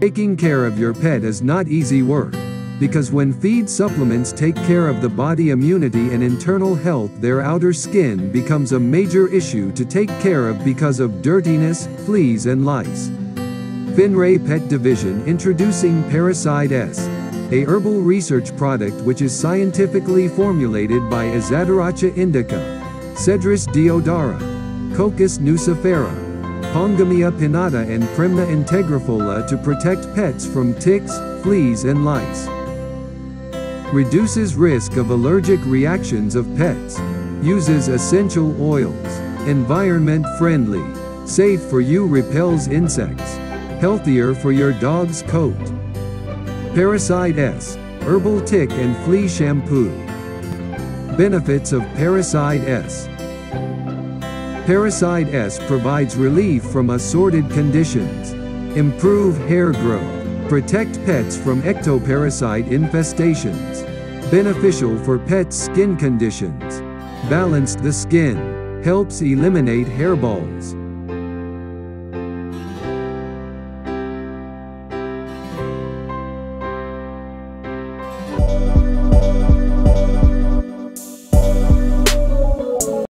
Taking care of your pet is not easy work. Because when feed supplements take care of the body immunity and internal health their outer skin becomes a major issue to take care of because of dirtiness, fleas and lice. Finray Pet Division introducing Paracide S, a herbal research product which is scientifically formulated by Azadirachta indica, Cedrus deodara, Cocos nucifera, Pongamia pinnata and Premna integrifolia to protect pets from ticks, fleas and lice. Reduces risk of allergic reactions of pets. Uses essential oils. Environment friendly. Safe for you repels insects. Healthier for your dog's coat. Paracide S. Herbal tick and flea shampoo. Benefits of Paracide S. Paracide S provides relief from assorted conditions. Improve hair growth. Protect pets from ectoparasite infestations. Beneficial for pets' skin conditions. Balance the skin. Helps eliminate hairballs.